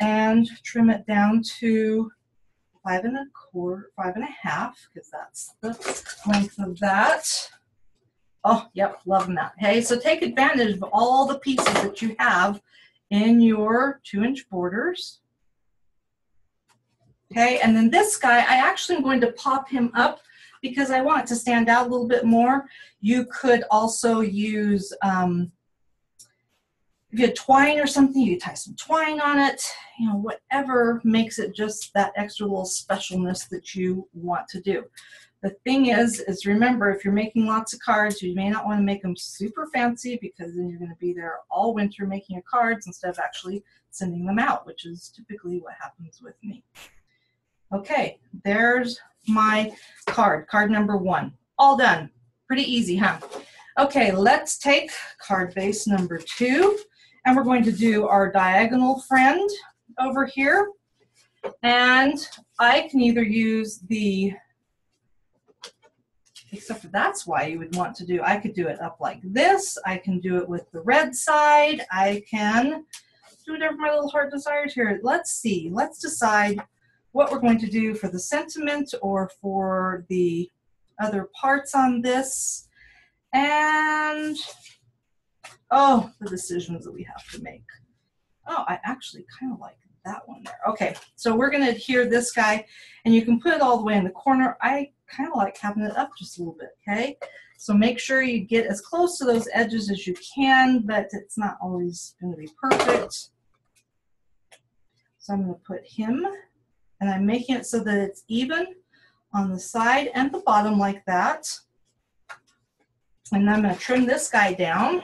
and trim it down to five and a quarter, five and a half, because that's the length of that. Oh, yep, loving that. Hey, so take advantage of all the pieces that you have in your two inch borders. Okay, and then this guy, I actually am going to pop him up because I want it to stand out a little bit more. You could also use um, if you had twine or something, you tie some twine on it, you know, whatever makes it just that extra little specialness that you want to do. The thing is, is remember, if you're making lots of cards, you may not want to make them super fancy because then you're going to be there all winter making your cards instead of actually sending them out, which is typically what happens with me. Okay, there's my card, card number one. All done. Pretty easy, huh? Okay, let's take card base number two. And we're going to do our diagonal friend over here. And I can either use the, except that's why you would want to do, I could do it up like this. I can do it with the red side. I can do whatever my little heart desires here. Let's see, let's decide what we're going to do for the sentiment or for the other parts on this. And Oh, the decisions that we have to make. Oh, I actually kind of like that one there. Okay, so we're going to adhere this guy, and you can put it all the way in the corner. I kind of like having it up just a little bit, okay? So make sure you get as close to those edges as you can, but it's not always going to be perfect. So I'm going to put him, and I'm making it so that it's even on the side and the bottom like that. And I'm going to trim this guy down.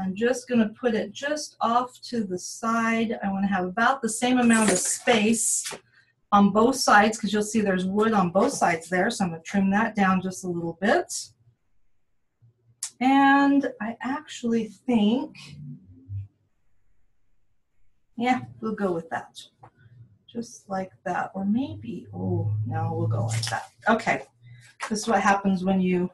I'm just going to put it just off to the side. I want to have about the same amount of space on both sides because you'll see there's wood on both sides there. So I'm going to trim that down just a little bit. And I actually think, yeah, we'll go with that. Just like that. Or maybe, oh, no, we'll go like that. Okay. This is what happens when you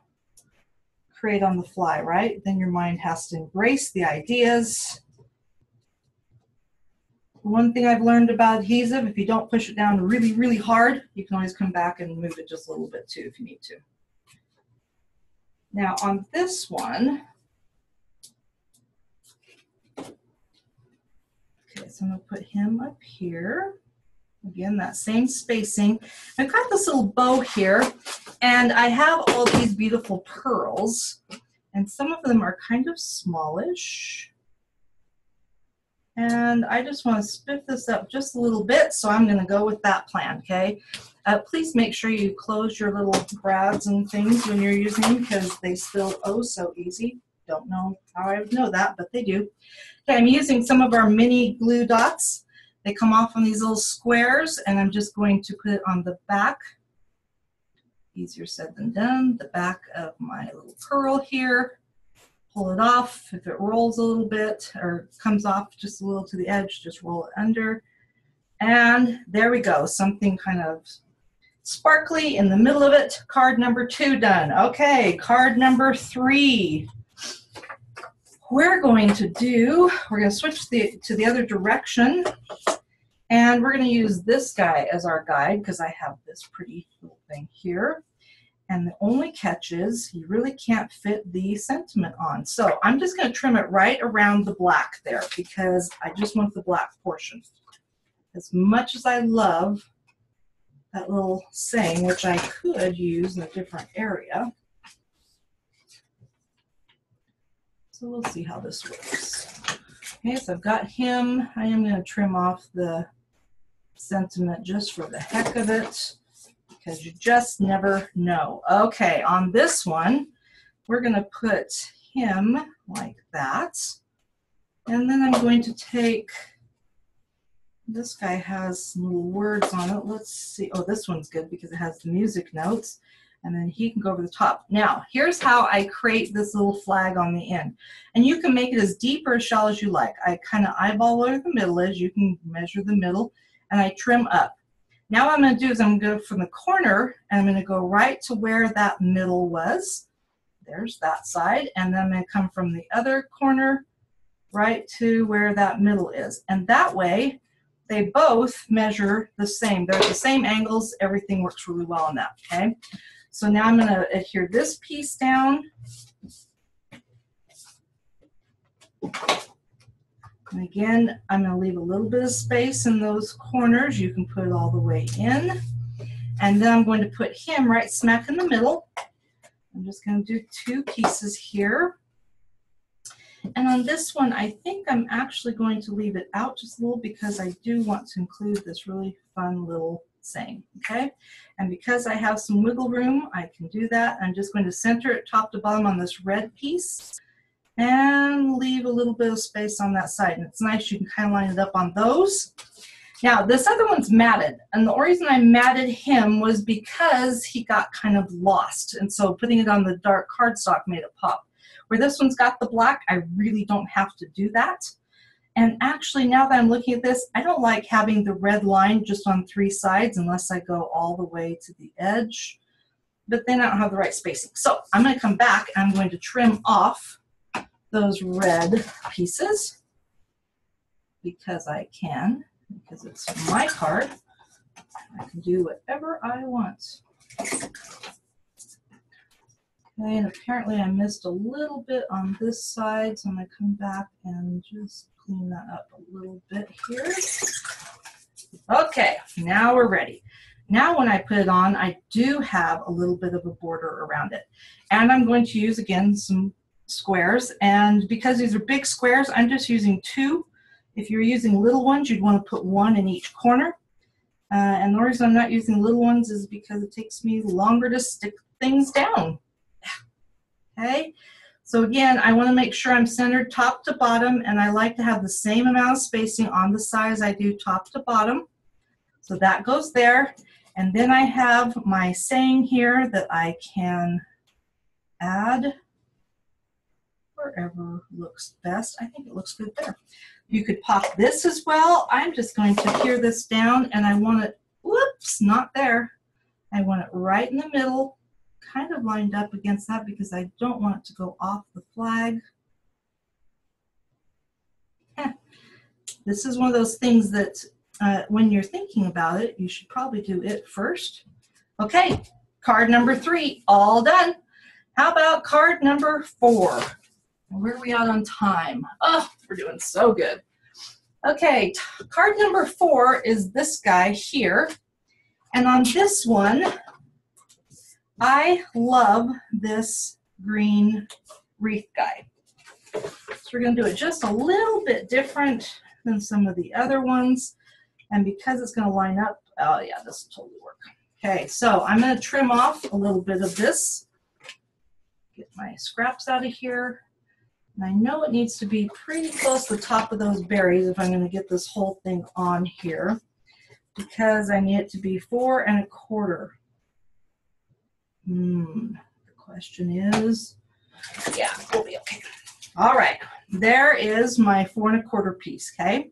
create on the fly, right? Then your mind has to embrace the ideas. One thing I've learned about adhesive, if you don't push it down really, really hard, you can always come back and move it just a little bit too if you need to. Now on this one, okay, so I'm gonna put him up here. Again, that same spacing. I've got this little bow here, and I have all these beautiful pearls, and some of them are kind of smallish. And I just want to spiff this up just a little bit, so I'm going to go with that plan, okay? Uh, please make sure you close your little brads and things when you're using because they spill oh so easy. Don't know how I would know that, but they do. Okay, I'm using some of our mini glue dots. They come off on these little squares, and I'm just going to put it on the back. Easier said than done. The back of my little pearl here pull it off. If it rolls a little bit or comes off just a little to the edge, just roll it under. And there we go, something kind of sparkly in the middle of it. Card number two done. Okay, card number three. We're going to do, we're going to switch the, to the other direction. And we're going to use this guy as our guide because I have this pretty little thing here. And the only catch is you really can't fit the sentiment on. So I'm just going to trim it right around the black there because I just want the black portion. As much as I love that little saying, which I could use in a different area. So we'll see how this works. Okay, so I've got him. I am going to trim off the sentiment just for the heck of it because you just never know. Okay, on this one, we're going to put him like that. And then I'm going to take, this guy has some little words on it. Let's see. Oh, this one's good because it has the music notes. And then he can go over the top. Now, here's how I create this little flag on the end. And you can make it as deep or as shallow as you like. I kind of eyeball where the middle is. You can measure the middle. And I trim up. Now what I'm going to do is I'm going to go from the corner and I'm going to go right to where that middle was. There's that side. And then I'm going to come from the other corner right to where that middle is. And that way, they both measure the same. They're at the same angles. Everything works really well on that, okay? So now I'm going to adhere this piece down. And again, I'm going to leave a little bit of space in those corners. You can put it all the way in. And then I'm going to put him right smack in the middle. I'm just going to do two pieces here. And on this one, I think I'm actually going to leave it out just a little because I do want to include this really fun little saying, okay? And because I have some wiggle room, I can do that. I'm just going to center it top to bottom on this red piece and leave a little bit of space on that side. And it's nice, you can kind of line it up on those. Now, this other one's matted, and the reason I matted him was because he got kind of lost, and so putting it on the dark cardstock made it pop. Where this one's got the black, I really don't have to do that. And actually, now that I'm looking at this, I don't like having the red line just on three sides unless I go all the way to the edge. But then I don't have the right spacing. So I'm going to come back and I'm going to trim off those red pieces because I can, because it's my card. I can do whatever I want. Okay, and apparently I missed a little bit on this side, so I'm going to come back and just clean that up a little bit here. Okay, now we're ready. Now when I put it on, I do have a little bit of a border around it. And I'm going to use, again, some squares. And because these are big squares, I'm just using two. If you're using little ones, you'd want to put one in each corner. Uh, and the reason I'm not using little ones is because it takes me longer to stick things down. Okay, so again, I want to make sure I'm centered top to bottom, and I like to have the same amount of spacing on the side as I do top to bottom. So that goes there. And then I have my saying here that I can add wherever looks best. I think it looks good there. You could pop this as well. I'm just going to tear this down and I want it, whoops, not there. I want it right in the middle, kind of lined up against that because I don't want it to go off the flag. This is one of those things that uh, when you're thinking about it, you should probably do it first. Okay, card number three, all done. How about card number four? Where are we at on time? Oh, we're doing so good. Okay, card number four is this guy here. And on this one, I love this green wreath guy. So we're gonna do it just a little bit different than some of the other ones. And because it's gonna line up, oh yeah, this will totally work. Okay, so I'm gonna trim off a little bit of this. Get my scraps out of here. And I know it needs to be pretty close to the top of those berries if I'm gonna get this whole thing on here because I need it to be four and a quarter. Hmm, the question is, yeah, we'll be okay. All right, there is my four and a quarter piece, okay?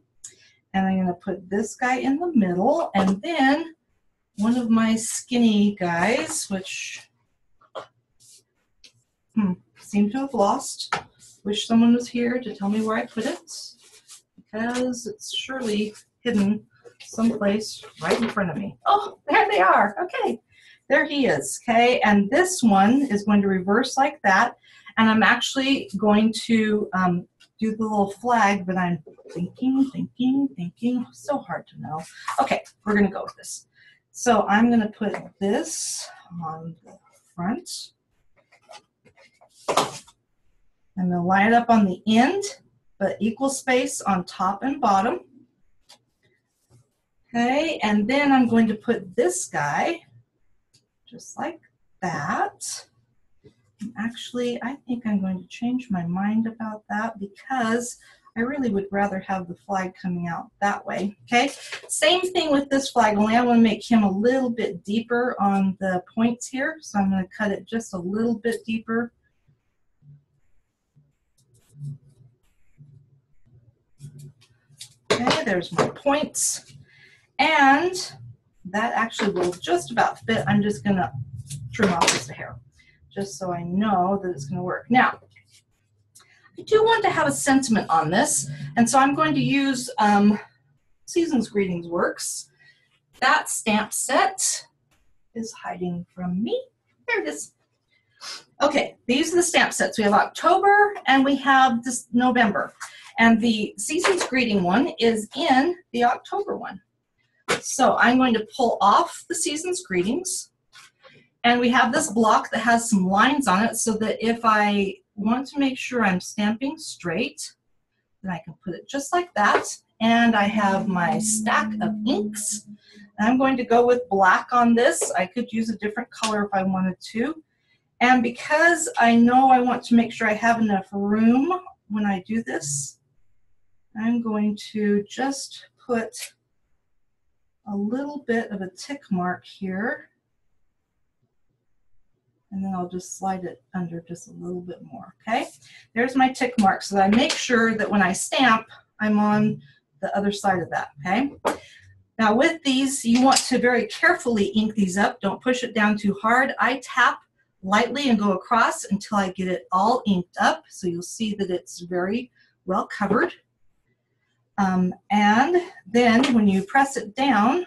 And I'm gonna put this guy in the middle and then one of my skinny guys, which hmm, seem to have lost. Wish someone was here to tell me where I put it because it's surely hidden someplace right in front of me. Oh, there they are. Okay, there he is. Okay, and this one is going to reverse like that. And I'm actually going to um, do the little flag, but I'm thinking, thinking, thinking. So hard to know. Okay, we're going to go with this. So I'm going to put this on the front. I'm going to line it up on the end, but equal space on top and bottom. Okay, and then I'm going to put this guy just like that. And actually, I think I'm going to change my mind about that because I really would rather have the flag coming out that way. Okay, same thing with this flag, only I want to make him a little bit deeper on the points here. So I'm going to cut it just a little bit deeper. Okay, there's my points. And that actually will just about fit. I'm just gonna trim off a hair, just so I know that it's gonna work. Now, I do want to have a sentiment on this, and so I'm going to use um, Season's Greetings Works. That stamp set is hiding from me. There it is. Okay, these are the stamp sets. We have October and we have this November. And the Season's Greeting one is in the October one. So I'm going to pull off the season's greetings. And we have this block that has some lines on it so that if I want to make sure I'm stamping straight, then I can put it just like that. And I have my stack of inks. I'm going to go with black on this. I could use a different color if I wanted to. And because I know I want to make sure I have enough room when I do this, I'm going to just put a little bit of a tick mark here. And then I'll just slide it under just a little bit more, okay? There's my tick mark so that I make sure that when I stamp, I'm on the other side of that, okay? Now with these, you want to very carefully ink these up. Don't push it down too hard. I tap lightly and go across until I get it all inked up. So you'll see that it's very well covered. Um, and then when you press it down,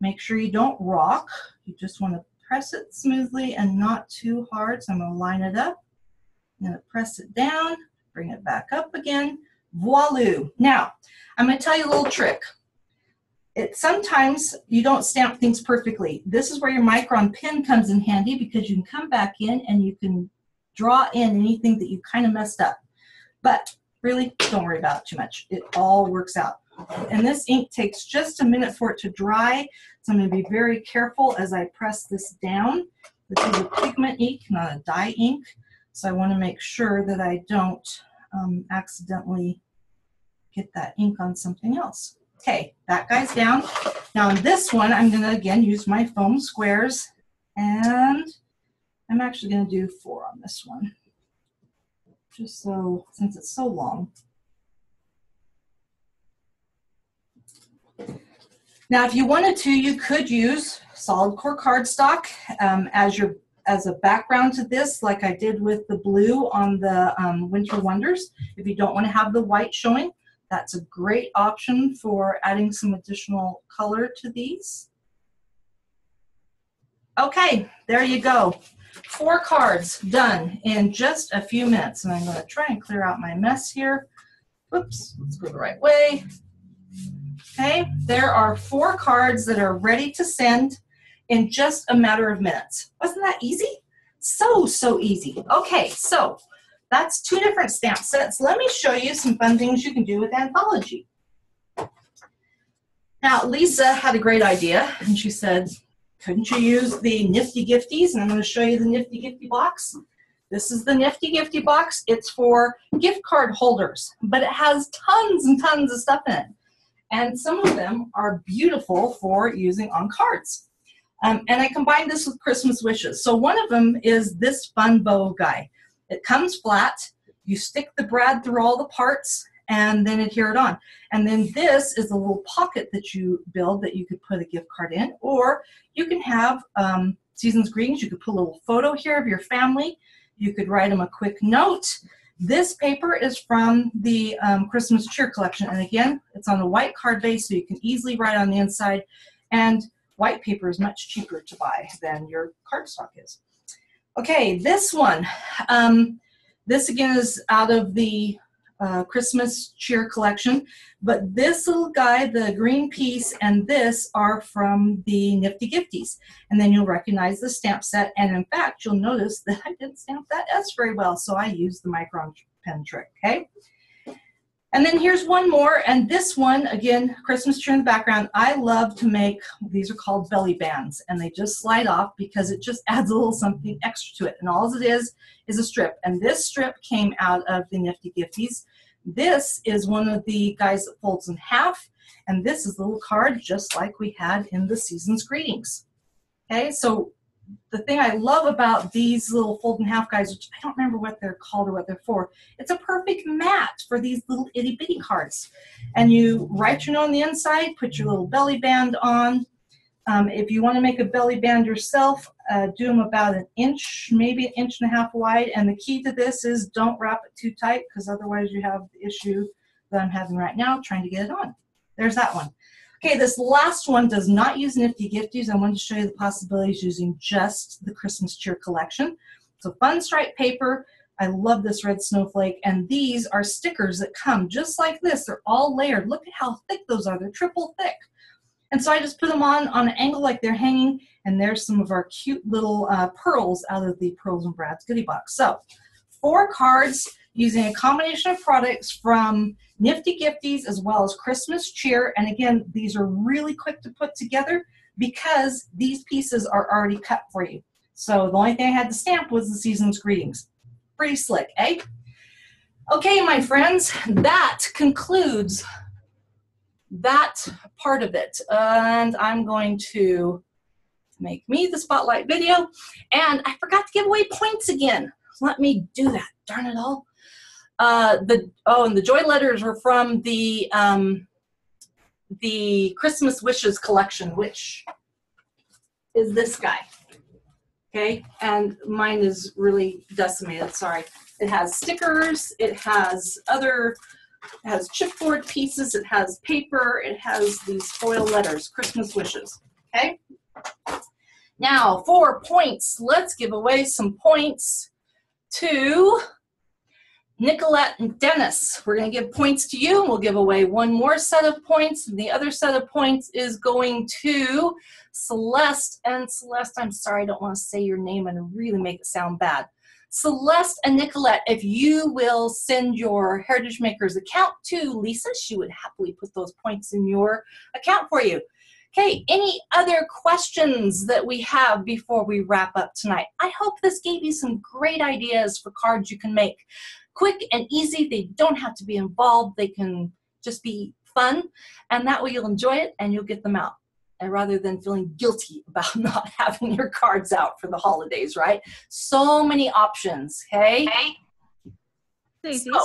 make sure you don't rock. You just want to press it smoothly and not too hard. So I'm going to line it up. I'm going to press it down, bring it back up again. Voila. Now, I'm going to tell you a little trick. It, sometimes you don't stamp things perfectly. This is where your micron pen comes in handy because you can come back in and you can draw in anything that you kind of messed up. But really don't worry about it too much. It all works out. And this ink takes just a minute for it to dry, so I'm going to be very careful as I press this down. This is a pigment ink, not a dye ink, so I want to make sure that I don't um, accidentally get that ink on something else. Okay, that guy's down. Now on this one, I'm going to again use my foam squares, and I'm actually going to do four on this one just so, since it's so long. Now, if you wanted to, you could use solid core cardstock um, as your as a background to this, like I did with the blue on the um, Winter Wonders. If you don't want to have the white showing, that's a great option for adding some additional color to these. Okay, there you go. Four cards done in just a few minutes. And I'm going to try and clear out my mess here. Oops, let's go the right way. Okay, there are four cards that are ready to send in just a matter of minutes. Wasn't that easy? So, so easy. Okay, so that's two different stamp sets. Let me show you some fun things you can do with Anthology. Now, Lisa had a great idea, and she said, couldn't you use the Nifty Gifties? And I'm going to show you the Nifty Gifty box. This is the Nifty Gifty box. It's for gift card holders, but it has tons and tons of stuff in it. And some of them are beautiful for using on cards. Um, and I combined this with Christmas wishes. So one of them is this fun bow guy. It comes flat. You stick the brad through all the parts and then adhere it on. And then this is a little pocket that you build that you could put a gift card in, or you can have um, season's greetings. You could put a little photo here of your family. You could write them a quick note. This paper is from the um, Christmas cheer collection, and again, it's on a white card base, so you can easily write on the inside. And white paper is much cheaper to buy than your cardstock is. Okay, this one. Um, this again is out of the uh, Christmas cheer collection. But this little guy, the green piece, and this are from the Nifty Gifties. And then you'll recognize the stamp set. And in fact, you'll notice that I didn't stamp that S very well, so I used the micron pen trick, okay? And then here's one more, and this one, again, Christmas tree in the background. I love to make, these are called belly bands, and they just slide off because it just adds a little something extra to it. And all it is, is a strip. And this strip came out of the Nifty Gifties. This is one of the guys that folds in half, and this is the little card just like we had in the season's greetings. Okay, so the thing I love about these little fold in half guys, which I don't remember what they're called or what they're for, it's a perfect mat for these little itty bitty cards. And you write your note on the inside, put your little belly band on. Um, if you want to make a belly band yourself, uh, do them about an inch, maybe an inch and a half wide. And the key to this is don't wrap it too tight because otherwise you have the issue that I'm having right now trying to get it on. There's that one. Okay, this last one does not use Nifty Gifties. I wanted to show you the possibilities using just the Christmas Cheer collection. So fun stripe paper. I love this red snowflake. And these are stickers that come just like this. They're all layered. Look at how thick those are. They're triple thick. And so I just put them on on an angle like they're hanging. And there's some of our cute little uh, pearls out of the Pearls and Brad's goodie box. So four cards using a combination of products from Nifty Gifties as well as Christmas Cheer. And again, these are really quick to put together because these pieces are already cut for you. So the only thing I had to stamp was the season's greetings. Pretty slick, eh? Okay, my friends, that concludes that part of it. And I'm going to make me the spotlight video. And I forgot to give away points again. Let me do that, darn it all. Uh, the oh, and the joy letters are from the um, the Christmas wishes collection, which is this guy. Okay, and mine is really decimated. Sorry. It has stickers. It has other. It has chipboard pieces. It has paper. It has these foil letters. Christmas wishes. Okay. Now for points, let's give away some points to Nicolette and Dennis, we're going to give points to you, we'll give away one more set of points. And the other set of points is going to Celeste. And Celeste, I'm sorry, I don't want to say your name and really make it sound bad. Celeste and Nicolette, if you will send your Heritage Makers account to Lisa, she would happily put those points in your account for you. Okay, any other questions that we have before we wrap up tonight? I hope this gave you some great ideas for cards you can make quick and easy. They don't have to be involved. They can just be fun. And that way you'll enjoy it and you'll get them out. And rather than feeling guilty about not having your cards out for the holidays, right? So many options, okay? Stacey, So,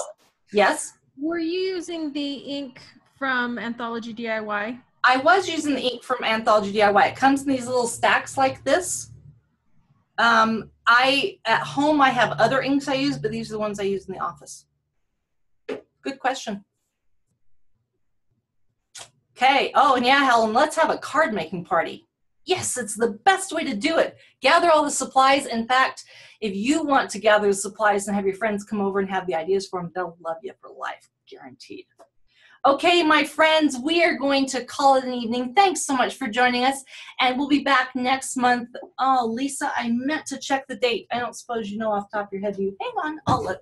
yes? were you using the ink from Anthology DIY? I was using the ink from Anthology DIY. It comes in these little stacks like this. Um, I at home I have other inks I use, but these are the ones I use in the office. Good question. Okay. Oh, and yeah, Helen, let's have a card making party. Yes, it's the best way to do it. Gather all the supplies. In fact, if you want to gather the supplies and have your friends come over and have the ideas for them, they'll love you for life. guaranteed. Okay, my friends, we are going to call it an evening. Thanks so much for joining us, and we'll be back next month. Oh, Lisa, I meant to check the date. I don't suppose you know off top of your head, do you? Hang on, I'll look.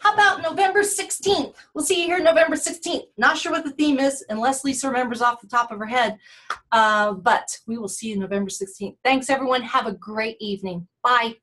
How about November 16th? We'll see you here November 16th. Not sure what the theme is, unless Lisa remembers off the top of her head. Uh, but we will see you November 16th. Thanks, everyone. Have a great evening. Bye.